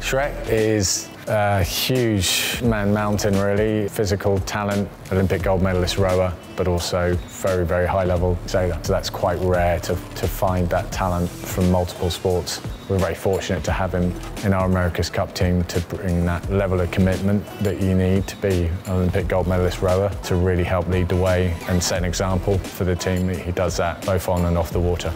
Shrek is a huge man mountain, really. Physical talent, Olympic gold medalist rower, but also very, very high level sailor. So that's quite rare to, to find that talent from multiple sports. We're very fortunate to have him in our America's Cup team to bring that level of commitment that you need to be an Olympic gold medalist rower to really help lead the way and set an example for the team that he does that both on and off the water.